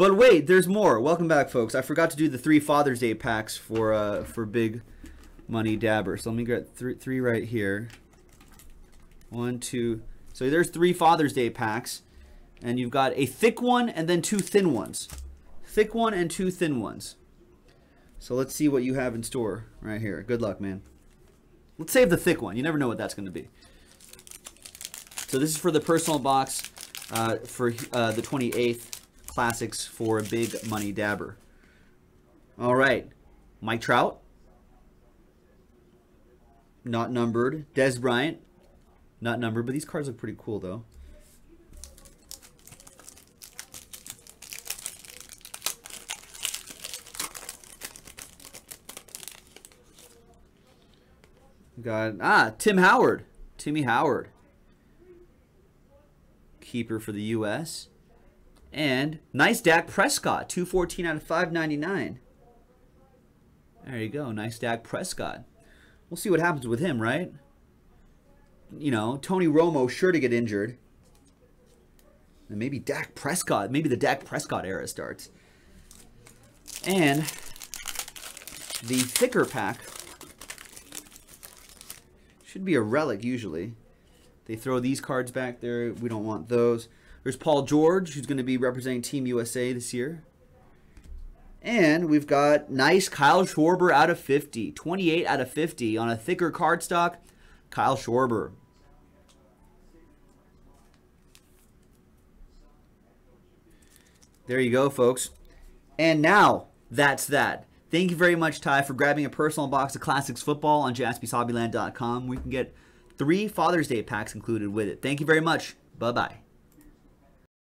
But wait, there's more. Welcome back, folks. I forgot to do the three Father's Day packs for uh, for Big Money Dabber. So let me get three, three right here. One, two. So there's three Father's Day packs. And you've got a thick one and then two thin ones. Thick one and two thin ones. So let's see what you have in store right here. Good luck, man. Let's save the thick one. You never know what that's going to be. So this is for the personal box uh, for uh, the 28th classics for a Big Money Dabber. All right. Mike Trout. Not numbered. Dez Bryant. Not numbered, but these cards look pretty cool, though. Got ah Tim Howard, Timmy Howard, keeper for the U.S. And nice Dak Prescott, 214 out of 599. There you go, nice Dak Prescott. We'll see what happens with him, right? You know, Tony Romo sure to get injured. And maybe Dak Prescott, maybe the Dak Prescott era starts. And the thicker pack should be a relic usually. They throw these cards back there. We don't want those. There's Paul George, who's going to be representing Team USA this year. And we've got nice Kyle Schwarber out of 50. 28 out of 50 on a thicker cardstock. Kyle Schwarber. There you go, folks. And now, that's that. Thank you very much, Ty, for grabbing a personal box of Classics Football on jaspyshobbyland.com. We can get three Father's Day packs included with it. Thank you very much. Bye-bye.